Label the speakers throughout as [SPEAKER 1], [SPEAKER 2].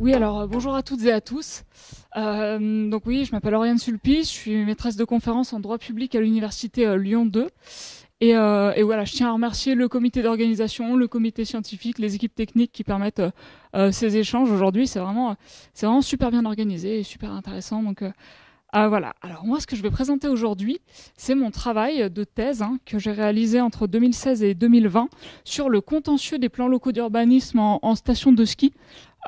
[SPEAKER 1] Oui, alors bonjour à toutes et à tous. Euh, donc oui, je m'appelle Oriane Sulpice, je suis maîtresse de conférence en droit public à l'université euh, Lyon 2. Et, euh, et, voilà, je tiens à remercier le comité d'organisation, le comité scientifique, les équipes techniques qui permettent ces échanges aujourd'hui. C'est vraiment, c'est vraiment super bien organisé et super intéressant. Donc voilà. Alors moi, ce que je vais présenter aujourd'hui, c'est mon travail de thèse hein, que j'ai réalisé entre 2016 et 2020 sur le contentieux des plans locaux d'urbanisme en, en station de ski.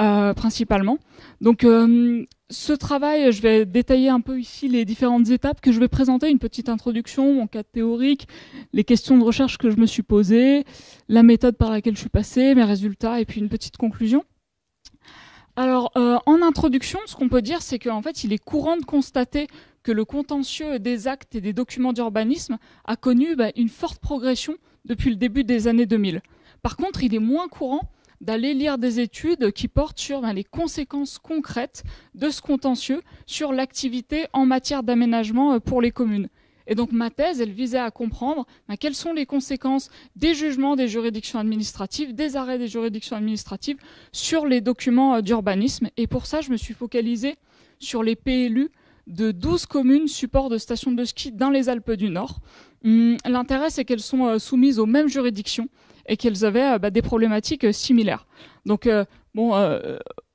[SPEAKER 1] Euh, principalement. Donc euh, ce travail, je vais détailler un peu ici les différentes étapes que je vais présenter, une petite introduction, mon cadre théorique, les questions de recherche que je me suis posées, la méthode par laquelle je suis passée, mes résultats et puis une petite conclusion. Alors euh, en introduction, ce qu'on peut dire, c'est qu'en fait, il est courant de constater que le contentieux des actes et des documents d'urbanisme a connu bah, une forte progression depuis le début des années 2000. Par contre, il est moins courant d'aller lire des études qui portent sur ben, les conséquences concrètes de ce contentieux sur l'activité en matière d'aménagement euh, pour les communes. Et donc ma thèse, elle visait à comprendre ben, quelles sont les conséquences des jugements des juridictions administratives, des arrêts des juridictions administratives sur les documents euh, d'urbanisme. Et pour ça, je me suis focalisée sur les PLU de 12 communes support de stations de ski dans les Alpes du Nord. Hum, l'intérêt, c'est qu'elles sont euh, soumises aux mêmes juridictions et qu'elles avaient euh, bah, des problématiques similaires. Donc bon,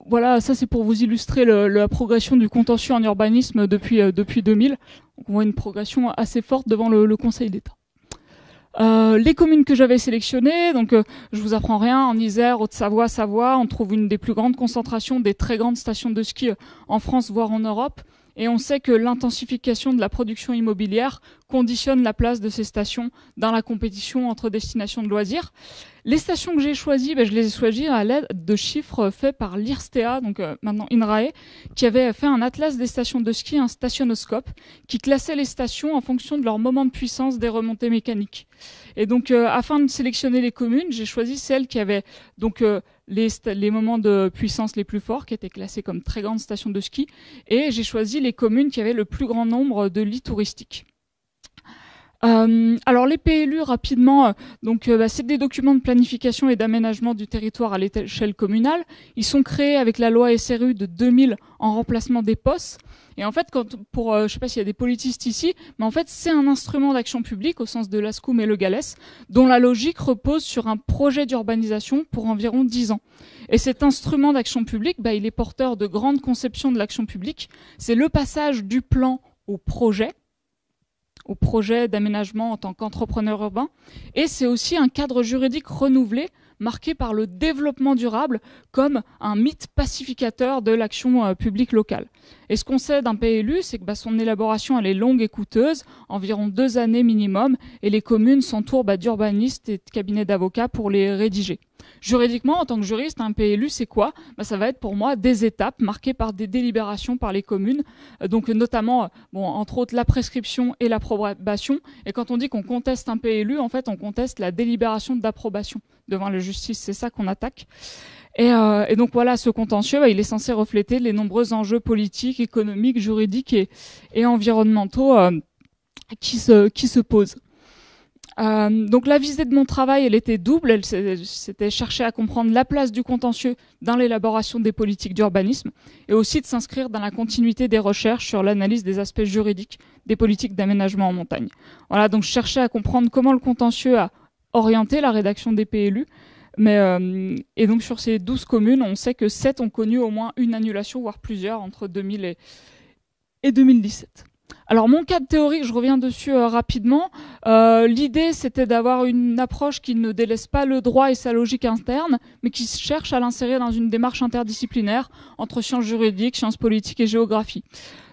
[SPEAKER 1] voilà, ça c'est pour vous illustrer la progression du contentieux en urbanisme depuis depuis 2000. on voit une progression assez forte devant le, Conseil d'État. les communes que j'avais sélectionnées, donc je vous apprends rien, en Isère, Haute-Savoie, Savoie, on trouve une des plus grandes concentrations des très grandes stations de ski en France, voire en Europe. Et on sait que l'intensification de la production immobilière conditionne la place de ces stations dans la compétition entre destinations de loisirs. Les stations que j'ai choisies, ben, je les ai choisies à l'aide de chiffres faits par l'IRSTEA, donc euh, maintenant INRAE, qui avait fait un atlas des stations de ski, un stationoscope, qui classait les stations en fonction de leur moment de puissance des remontées mécaniques. Et donc, euh, afin de sélectionner les communes, j'ai choisi celles qui avaient donc euh, les, les, moments de puissance les plus forts, qui étaient classés comme très grandes stations de ski, et j'ai choisi les communes qui avaient le plus grand nombre de lits touristiques. Euh, alors les PLU rapidement, euh, donc euh, bah, c'est des documents de planification et d'aménagement du territoire à l'échelle communale. Ils sont créés avec la loi SRU de 2000 en remplacement des POS. Et en fait, quand, pour, je sais pas s'il y a des politistes ici, mais en fait c'est un instrument d'action publique au sens de l'ASCOUM et le GALES, dont la logique repose sur un projet d'urbanisation pour environ 10 ans. Et cet instrument d'action publique, bah, il est porteur de grandes conceptions de l'action publique. C'est le passage du plan au projet au projet d'aménagement en tant qu'entrepreneur urbain. Et c'est aussi un cadre juridique renouvelé marqué par le développement durable comme un mythe pacificateur de l'action euh, publique locale. Et ce qu'on sait d'un PLU, c'est que bah, son élaboration elle est longue et coûteuse, environ deux années minimum, et les communes s'entourent bah, d'urbanistes et de cabinets d'avocats pour les rédiger. Juridiquement, en tant que juriste, un PLU, c'est quoi? Bah, Ça va être pour moi des étapes marquées par des délibérations par les communes, euh, donc notamment, euh, bon, entre autres, la prescription et l'approbation. Et quand on dit qu'on conteste un PLU, en fait, on conteste la délibération d'approbation devant la justice. C'est ça qu'on attaque. Et, euh, donc voilà, ce contentieux, bah, il est censé refléter les nombreux enjeux politiques, économiques, juridiques et, et environnementaux qui, se, qui se posent. Euh, donc la visée de mon travail, elle était double. Elle c'était chercher à comprendre la place du contentieux dans l'élaboration des politiques d'urbanisme et aussi de s'inscrire dans la continuité des recherches sur l'analyse des aspects juridiques des politiques d'aménagement en montagne. Voilà, donc je cherchais à comprendre comment le contentieux a orienté la rédaction des PLU. Mais, euh, et donc sur ces 12 communes, on sait que 7 ont connu au moins une annulation, voire plusieurs, entre 2000 et, et 2017. Alors mon cadre théorique, je reviens dessus euh, rapidement. Euh, l'idée, c'était d'avoir une approche qui ne délaisse pas le droit et sa logique interne, mais qui cherche à l'insérer dans une démarche interdisciplinaire entre sciences juridiques, sciences politiques et géographie.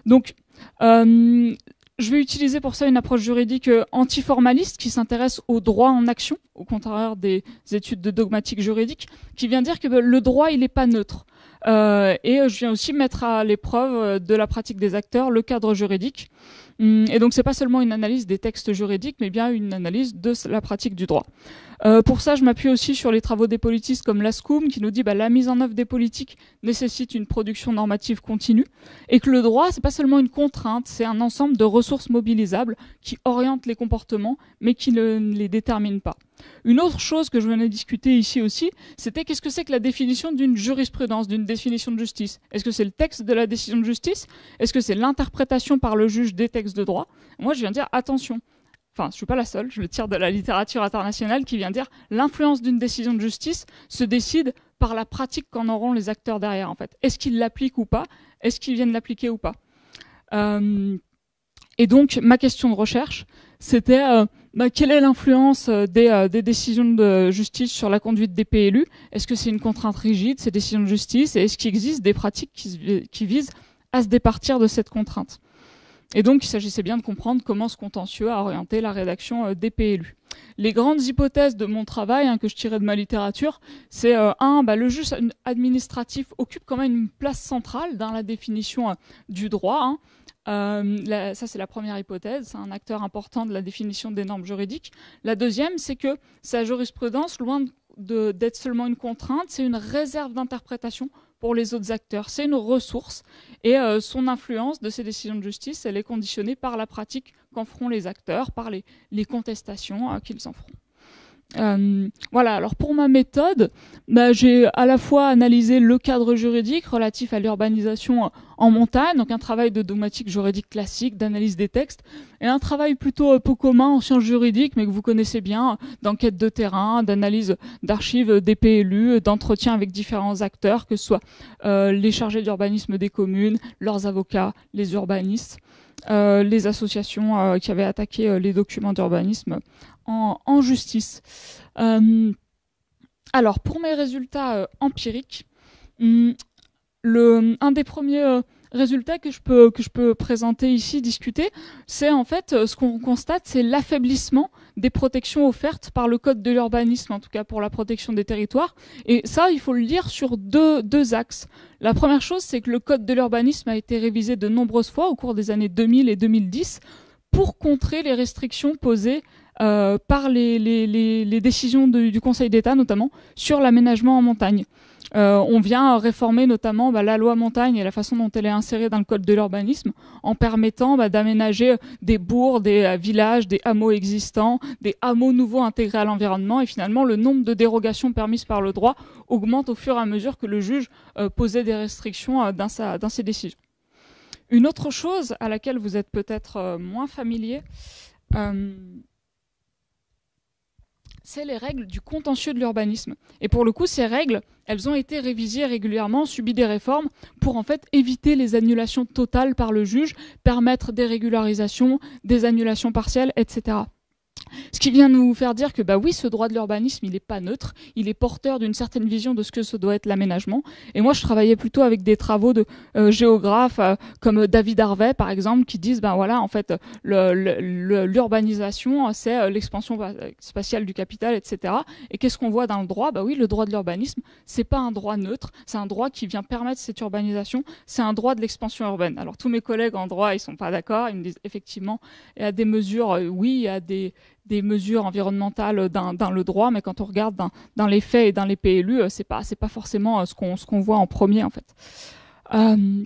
[SPEAKER 1] Donc, euh, je vais utiliser pour ça une approche juridique antiformaliste qui s'intéresse au droit en action, au contraire des études de dogmatique juridique, qui vient dire que le droit, il n'est pas neutre. Euh, et je viens aussi mettre à l'épreuve de la pratique des acteurs le cadre juridique. Hum, et donc c'est pas seulement une analyse des textes juridiques, mais bien une analyse de la pratique du droit. Euh, pour ça, je m'appuie aussi sur les travaux des politistes comme Lascum, qui nous dit bah, la mise en œuvre des politiques nécessite une production normative continue, et que le droit, c'est pas seulement une contrainte, c'est un ensemble de ressources mobilisables qui orientent les comportements, mais qui ne les déterminent pas. Une autre chose que je venais discuter ici aussi, c'était qu'est-ce que c'est que la définition d'une jurisprudence, d'une définition de justice? Est-ce que c'est le texte de la décision de justice? Est-ce que c'est l'interprétation par le juge des textes de droit Moi, je viens dire attention. Enfin, je suis pas la seule, je le tire de la littérature internationale qui vient dire l'influence d'une décision de justice se décide par la pratique qu'en auront les acteurs derrière, en fait. Est-ce qu'ils l'appliquent ou pas? Est-ce qu'ils viennent l'appliquer ou pas? Euh, Et donc, ma question de recherche, c'était euh, bah, quelle est l'influence euh, des, décisions de justice sur la conduite des PLU Est-ce que c'est une contrainte rigide, ces décisions de justice? Et est-ce qu'il existe des pratiques qui visent à se départir de cette contrainte? Et donc, il s'agissait bien de comprendre comment ce contentieux a orienté la rédaction euh, des PLU. Les grandes hypothèses de mon travail, hein, que je tirais de ma littérature, c'est euh, un, bah, le juge administratif occupe quand même une place centrale dans la définition euh, du droit. Hein. ça, c'est la première hypothèse. C'est un acteur important de la définition des normes juridiques. La deuxième, c'est que sa jurisprudence, loin d'être seulement une contrainte, c'est une réserve d'interprétation pour les autres acteurs. C'est une ressource et euh, son influence de ces décisions de justice, elle est conditionnée par la pratique qu'en feront les acteurs, par les, contestations euh, qu'ils en feront. Euh, voilà, alors pour ma méthode, bah, j'ai à la fois analysé le cadre juridique relatif à l'urbanisation en montagne, donc un travail de dogmatique juridique classique, d'analyse des textes, et un travail plutôt euh, peu commun en sciences juridiques, mais que vous connaissez bien, d'enquête de terrain, d'analyse d'archives des PLU, d'entretien avec différents acteurs, que ce soit euh, les chargés d'urbanisme des communes, leurs avocats, les urbanistes. Les associations qui avaient attaqué les documents d'urbanisme en, justice. Euh, alors, pour mes résultats euh, empiriques, hmm, le, un des premiers euh, résultats que je peux, présenter ici, discuter, c'est en fait ce qu'on constate, c'est l'affaiblissement des protections offertes par le Code de l'urbanisme, en tout cas pour la protection des territoires. Et ça, il faut le lire sur deux, axes. La première chose, c'est que le Code de l'urbanisme a été révisé de nombreuses fois au cours des années 2000 et 2010 pour contrer les restrictions posées euh, par les, décisions du Conseil d'État, notamment sur l'aménagement en montagne. Euh, on vient réformer notamment bah, la loi montagne et la façon dont elle est insérée dans le code de l'urbanisme en permettant bah, d'aménager des bourgs, des euh, villages, des hameaux existants, des hameaux nouveaux intégrés à l'environnement et finalement le nombre de dérogations permises par le droit augmente au fur et à mesure que le juge posait des restrictions dans ses décisions. Une autre chose à laquelle vous êtes peut-être moins familier, c'est les règles du contentieux de l'urbanisme. Et pour le coup, ces règles, elles ont été révisées régulièrement, subi des réformes pour en fait éviter les annulations totales par le juge, permettre des régularisations, des annulations partielles, etc. Ce qui vient nous faire dire que bah oui, ce droit de l'urbanisme, il n'est pas neutre, il est porteur d'une certaine vision de ce que ce doit être l'aménagement. Et moi, je travaillais plutôt avec des travaux de euh, géographes euh, comme David Harvey, par exemple, qui disent ben voilà, en fait, l'urbanisation, c'est euh, l'expansion spatiale du capital, etc. Et qu'est-ce qu'on voit dans le droit? Bah oui, le droit de l'urbanisme, c'est pas un droit neutre, c'est un droit qui vient permettre cette urbanisation, c'est un droit de l'expansion urbaine. Alors tous mes collègues en droit, ils sont pas d'accord, ils me disent effectivement, il y a des mesures, oui, il y a des des mesures environnementales dans, le droit, mais quand on regarde dans, dans, les faits et dans les PLU, euh, c'est pas c'est pas forcément euh, ce qu'on ce qu'on voit en premier en fait. Euh,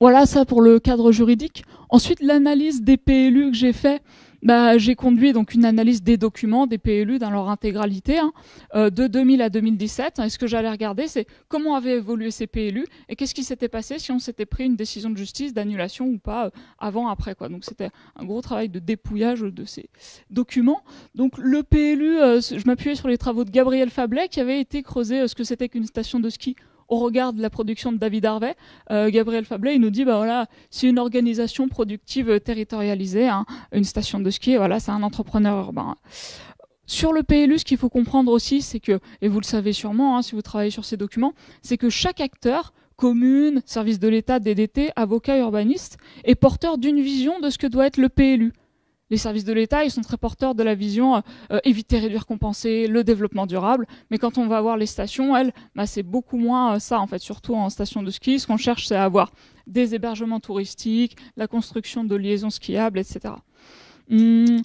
[SPEAKER 1] voilà ça pour le cadre juridique. Ensuite, l'analyse des PLU que j'ai fait, bah, j'ai conduit donc une analyse des documents des PLU dans leur intégralité hein, euh, de 2000 à 2017. Et ce que j'allais regarder, c'est comment avaient évolué ces PLU et qu'est-ce qui s'était passé si on s'était pris une décision de justice d'annulation ou pas euh, avant, après. Quoi. Donc c'était un gros travail de dépouillage de ces documents. Donc le PLU, euh, je m'appuyais sur les travaux de Gabriel Fablet qui avait été creusé ce que c'était qu'une station de ski au regard de la production de David Harvey, euh, Gabriel Fablet, il nous dit, bah voilà, c'est une organisation productive territorialisée, hein, une station de ski, voilà, c'est un entrepreneur urbain. Sur le PLU, ce qu'il faut comprendre aussi, c'est que, et vous le savez sûrement hein, si vous travaillez sur ces documents, c'est que chaque acteur, commune, service de l'État, DDT, avocat, urbaniste, est porteur d'une vision de ce que doit être le PLU. Les services de l'État, ils sont très porteurs de la vision éviter, réduire, compenser, le développement durable. Mais quand on va voir les stations, elles, bah, c'est beaucoup moins ça en fait, surtout en station de ski. Ce qu'on cherche, c'est à avoir des hébergements touristiques, la construction de liaisons skiables, etc. Hum,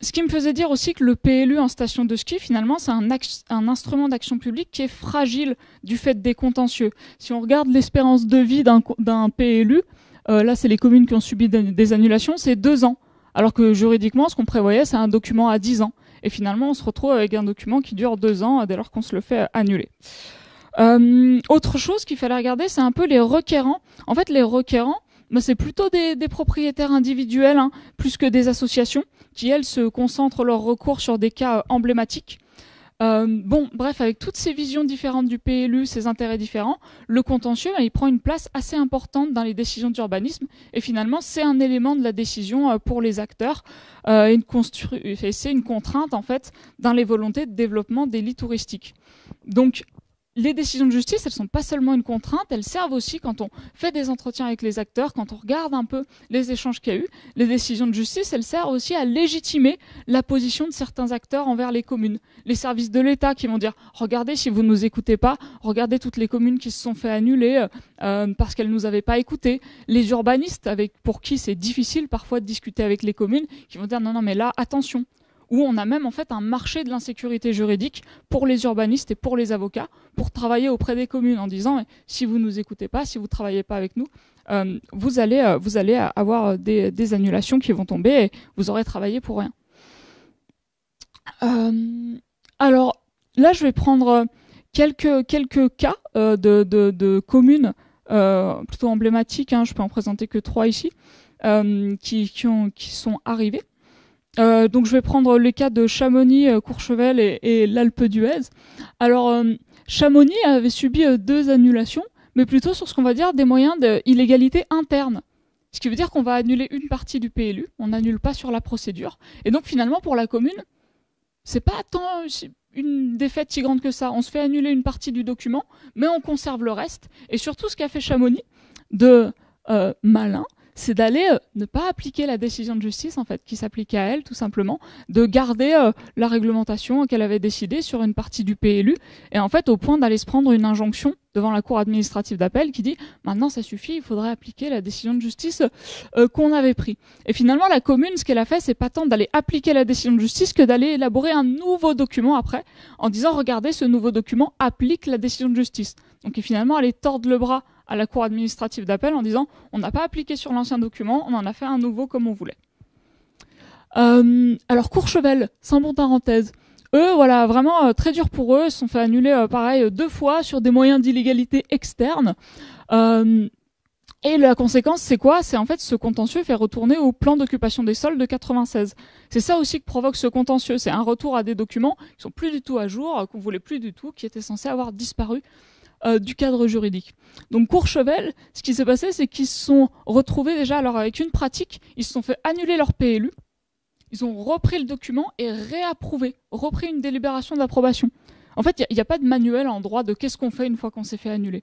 [SPEAKER 1] ce qui me faisait dire aussi que le PLU en station de ski, finalement, c'est un, instrument d'action publique qui est fragile du fait des contentieux. Si on regarde l'espérance de vie d'un PLU, euh, là, c'est les communes qui ont subi des, annulations, c'est deux ans. Alors que juridiquement, ce qu'on prévoyait, c'est un document à dix ans. Et finalement, on se retrouve avec un document qui dure deux ans dès lors qu'on se le fait annuler. Euh, autre chose qu'il fallait regarder, c'est un peu les requérants. En fait, les requérants, bah, c'est plutôt des, propriétaires individuels, hein, plus que des associations, qui, elles, se concentrent leur recours sur des cas euh, emblématiques. Euh, bon, bref, avec toutes ces visions différentes du PLU, ces intérêts différents, le contentieux, bah, il prend une place assez importante dans les décisions d'urbanisme. Et finalement, c'est un élément de la décision euh, pour les acteurs. et c'est une contrainte, en fait, dans les volontés de développement des lits touristiques. Donc, les décisions de justice, elles sont pas seulement une contrainte, elles servent aussi quand on fait des entretiens avec les acteurs, quand on regarde un peu les échanges qu'il y a eu. Les décisions de justice, elles servent aussi à légitimer la position de certains acteurs envers les communes. Les services de l'État qui vont dire regardez si vous ne nous écoutez pas, regardez toutes les communes qui se sont fait annuler euh, euh, parce qu'elles nous avaient pas écoutés. Les urbanistes avec pour qui c'est difficile parfois de discuter avec les communes, qui vont dire non non mais là attention, où on a même en fait un marché de l'insécurité juridique pour les urbanistes et pour les avocats, pour travailler auprès des communes en disant si vous nous écoutez pas, si vous travaillez pas avec nous, euh, vous allez euh, vous allez avoir des, annulations qui vont tomber et vous aurez travaillé pour rien. Euh, alors là, je vais prendre quelques cas de, communes plutôt emblématiques. Hein, je peux en présenter que trois ici qui, qui, ont, qui sont arrivés. Euh, donc je vais prendre les cas de Chamonix, euh, Courchevel et, l'Alpe d'Huez. Alors euh, Chamonix avait subi deux annulations, mais plutôt sur ce qu'on va dire des moyens d'illégalité interne. Ce qui veut dire qu'on va annuler une partie du PLU, on n'annule pas sur la procédure. Et donc finalement pour la commune, c'est pas tant une défaite si grande que ça. On se fait annuler une partie du document, mais on conserve le reste. Et surtout ce qu'a fait Chamonix de malin, c'est d'aller euh, ne pas appliquer la décision de justice en fait qui s'applique à elle tout simplement, de garder euh, la réglementation qu'elle avait décidée sur une partie du PLU et en fait au point d'aller se prendre une injonction devant la cour administrative d'appel qui dit maintenant ça suffit, il faudrait appliquer la décision de justice euh, qu'on avait pris. Et finalement la commune ce qu'elle a fait c'est pas tant d'aller appliquer la décision de justice que d'aller élaborer un nouveau document après en disant regardez ce nouveau document applique la décision de justice. Donc et finalement aller tordre le bras à la cour administrative d'appel en disant on n'a pas appliqué sur l'ancien document, on en a fait un nouveau comme on voulait. Euh, alors Courchevel, sans bon parenthèse, eux, voilà, vraiment euh, très dur pour eux, ils se sont fait annuler euh, pareil deux fois sur des moyens d'illégalité externe. et la conséquence, c'est quoi? C'est en fait ce contentieux fait retourner au plan d'occupation des sols de 96. C'est ça aussi que provoque ce contentieux. C'est un retour à des documents qui sont plus du tout à jour, qu'on voulait plus du tout, qui étaient censés avoir disparu euh, du cadre juridique. Donc Courchevel, ce qui s'est passé, c'est qu'ils se sont retrouvés déjà alors avec une pratique, ils se sont fait annuler leur PLU, ils ont repris le document et réapprouvé, repris une délibération d'approbation. En fait, il n'y a, pas de manuel en droit de qu'est-ce qu'on fait une fois qu'on s'est fait annuler.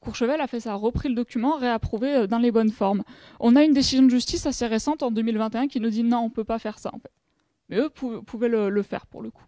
[SPEAKER 1] Courchevel a fait ça, repris le document, réapprouvé euh, dans les bonnes formes. On a une décision de justice assez récente en 2021 qui nous dit non, on ne peut pas faire ça en. Mais eux pouvaient le, le faire pour le coup.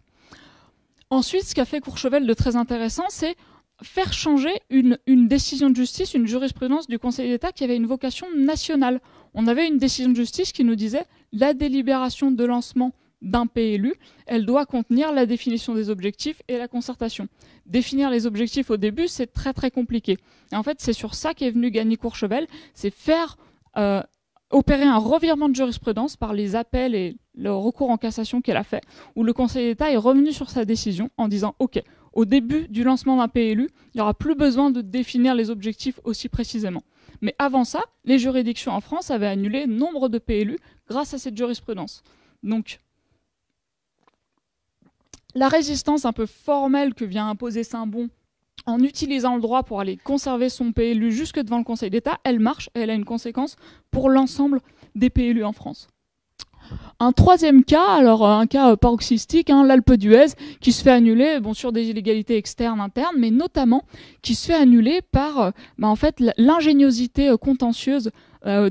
[SPEAKER 1] Ensuite, ce qu'a fait Courchevel de très intéressant, c'est faire changer une, décision de justice, une jurisprudence du Conseil d'État qui avait une vocation nationale. On avait une décision de justice qui nous disait la délibération de lancement d'un PLU, elle doit contenir la définition des objectifs et la concertation. Définir les objectifs au début, c'est très très compliqué. Et en fait, c'est sur ça qu'est venu gagner Courchevel, c'est faire euh, opérer un revirement de jurisprudence par les appels et le recours en cassation qu'elle a fait, où le Conseil d'État est revenu sur sa décision en disant OK, au début du lancement d'un PLU, il n'y aura plus besoin de définir les objectifs aussi précisément. Mais avant ça, les juridictions en France avaient annulé nombre de PLU grâce à cette jurisprudence. Donc, la résistance un peu formelle que vient imposer Saint-Bon en utilisant le droit pour aller conserver son PLU jusque devant le Conseil d'État, elle marche et elle a une conséquence pour l'ensemble des PLU en France. Un troisième cas, alors euh, un cas euh, paroxystique, hein, l'Alpe d'Huez, qui se fait annuler bon, sur des illégalités externes, internes, mais notamment qui se fait annuler par euh, bah, en fait l'ingéniosité contentieuse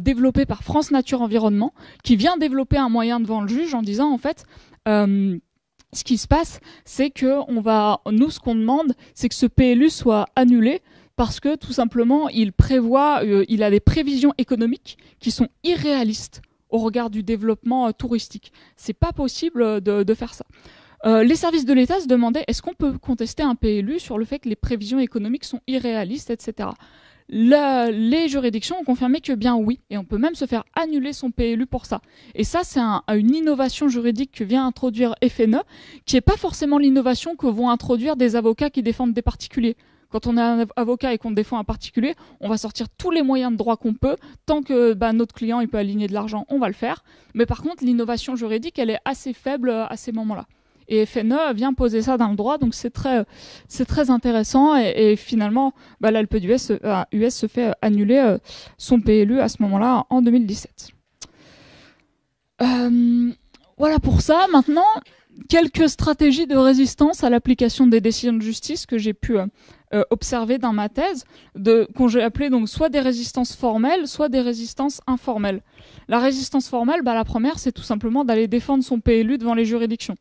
[SPEAKER 1] développé par France Nature Environnement, qui vient développer un moyen devant le juge en disant en fait ce qui se passe, c'est que va, nous, ce qu'on demande, c'est que ce PLU soit annulé parce que tout simplement, il prévoit, il a des prévisions économiques qui sont irréalistes au regard du développement euh, touristique. C'est pas possible euh, de, faire ça. les services de l'État se demandaient est-ce qu'on peut contester un PLU sur le fait que les prévisions économiques sont irréalistes, etc les juridictions ont confirmé que bien oui, et on peut même se faire annuler son PLU pour ça. Et ça, c'est une innovation juridique que vient introduire FNE, qui n'est pas forcément l'innovation que vont introduire des avocats qui défendent des particuliers. Quand on est un avocat et qu'on défend un particulier, on va sortir tous les moyens de droit qu'on peut. Tant que bah, notre client peut aligner de l'argent, on va le faire. Mais par contre, l'innovation juridique, elle est assez faible à ces moments-là. Et FNE vient poser ça dans le droit, donc c'est très, intéressant. Et, finalement, bah, l'Alpe d'US euh, US se fait annuler euh, son PLU à ce moment-là en 2017. Euh, voilà pour ça. Maintenant, quelques stratégies de résistance à l'application des décisions de justice que j'ai pu observer dans ma thèse, de, qu'on j'ai appelé donc soit des résistances formelles, soit des résistances informelles. La résistance formelle, bah, la première, c'est tout simplement d'aller défendre son PLU devant les juridictions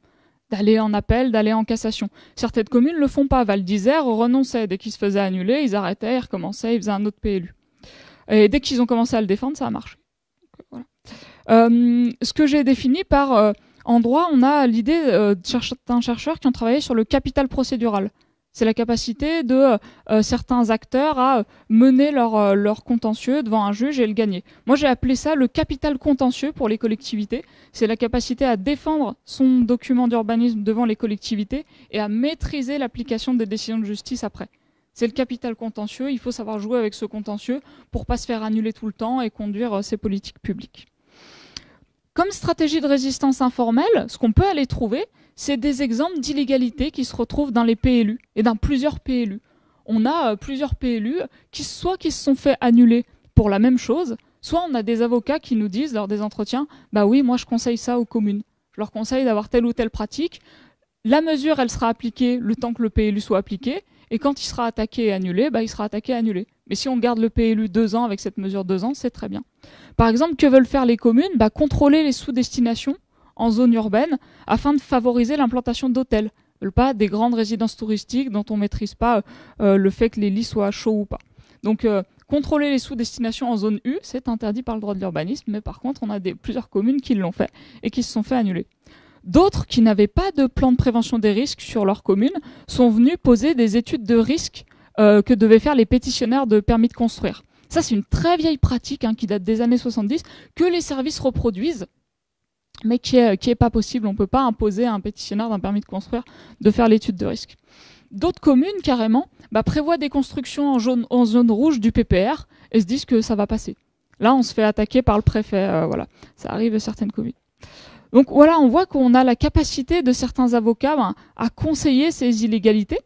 [SPEAKER 1] d'aller en appel, d'aller en cassation. Certaines communes le font pas. Val d'Isère renonçait. Dès qu'ils se faisaient annuler, ils arrêtaient, ils recommençaient, ils faisaient un autre PLU. Et dès qu'ils ont commencé à le défendre, ça a marché. Euh, ce que j'ai défini par euh, en droit, on a l'idée euh, d'un chercheur qui ont travaillé sur le capital procédural. C'est la capacité de euh, euh, certains acteurs à mener leur, euh, leur, contentieux devant un juge et le gagner. Moi, j'ai appelé ça le capital contentieux pour les collectivités. C'est la capacité à défendre son document d'urbanisme devant les collectivités et à maîtriser l'application des décisions de justice après. C'est le capital contentieux. Il faut savoir jouer avec ce contentieux pour pas se faire annuler tout le temps et conduire ses politiques publiques. Comme stratégie de résistance informelle, ce qu'on peut aller trouver, c'est des exemples d'illégalité qui se retrouvent dans les PLU et dans plusieurs PLU. On a euh, plusieurs PLU qui soit qui se sont fait annuler pour la même chose, soit on a des avocats qui nous disent lors des entretiens, bah oui, moi je conseille ça aux communes. Je leur conseille d'avoir telle ou telle pratique. La mesure, elle sera appliquée le temps que le PLU soit appliqué, et quand il sera attaqué et annulé, bah, il sera attaqué et annulé. Mais si on garde le PLU deux ans avec cette mesure deux ans, c'est très bien. Par exemple, que veulent faire les communes? Bah, Contrôler les sous-destinations en zone urbaine afin de favoriser l'implantation d'hôtels, pas des grandes résidences touristiques dont on ne maîtrise pas euh, le fait que les lits soient chauds ou pas. Donc euh, contrôler les sous-destinations en zone U, c'est interdit par le droit de l'urbanisme, mais par contre, on a plusieurs communes qui l'ont fait et qui se sont fait annuler. D'autres qui n'avaient pas de plan de prévention des risques sur leur commune sont venus poser des études de risques euh, que devaient faire les pétitionnaires de permis de construire. Ça, c'est une très vieille pratique hein, qui date des années 70 que les services reproduisent mais qui est, qui est pas possible. On peut pas imposer à un pétitionnaire d'un permis de construire de faire l'étude de risque. D'autres communes, carrément, bah, prévoient des constructions en, jaune, en zone rouge du PPR et se disent que ça va passer. Là, on se fait attaquer par le préfet. Euh, voilà, ça arrive à certaines communes. Donc voilà, on voit qu'on a la capacité de certains avocats ben, à conseiller ces illégalités.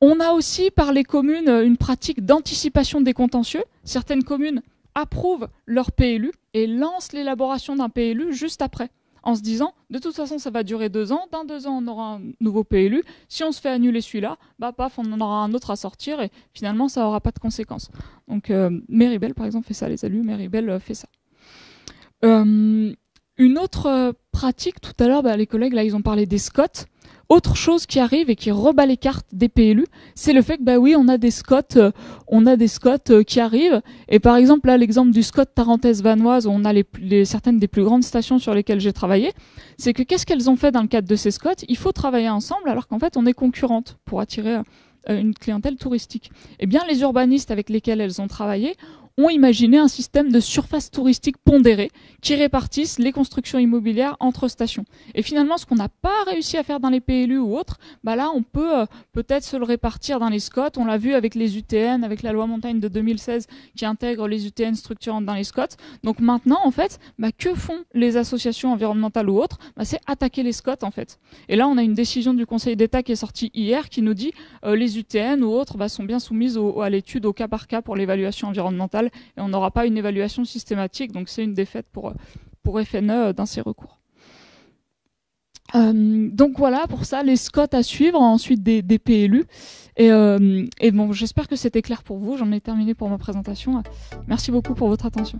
[SPEAKER 1] On a aussi par les communes une pratique d'anticipation des contentieux. Certaines communes approuvent leur PLU et lancent l'élaboration d'un PLU juste après, en se disant de toute façon ça va durer deux ans, dans deux ans on aura un nouveau PLU, si on se fait annuler celui-là, bah paf, on en aura un autre à sortir et finalement ça n'aura pas de conséquences. Donc euh, Meribel par exemple fait ça, les élus, Meribel euh, fait ça. Euh, une autre pratique, tout à l'heure, bah, les collègues là ils ont parlé des SCOT. Autre chose qui arrive et qui rebat les cartes des PLU, c'est le fait que bah oui, on a des Scots, euh, on a des Scots euh, qui arrivent. Et par exemple là, l'exemple du Scott Tarentaise Vanoise, on a certaines des plus grandes stations sur lesquelles j'ai travaillé, c'est que qu'est-ce qu'elles ont fait dans le cadre de ces Scots? Il faut travailler ensemble, alors qu'en fait on est concurrentes pour attirer euh, une clientèle touristique. Eh bien, les urbanistes avec lesquels elles ont travaillé ont imaginé un système de surface touristique pondérée qui répartissent les constructions immobilières entre stations. Et finalement, ce qu'on n'a pas réussi à faire dans les PLU ou autres, bah là, on peut euh, peut-être se le répartir dans les SCOT. On l'a vu avec les UTN, avec la loi montagne de 2016 qui intègre les UTN structurantes dans les SCOT. Donc maintenant, en fait, bah, que font les associations environnementales ou autres? Bah, C'est attaquer les SCOT, en fait. Et là, on a une décision du Conseil d'État qui est sortie hier qui nous dit euh, les UTN ou autres bah, sont bien soumises à l'étude au cas par cas pour l'évaluation environnementale et on n'aura pas une évaluation systématique. Donc c'est une défaite pour, pour FNE dans ces recours. donc voilà, pour ça, les SCOT à suivre, ensuite des, des PLU. Et, et bon, j'espère que c'était clair pour vous. J'en ai terminé pour ma présentation. Merci beaucoup pour votre attention.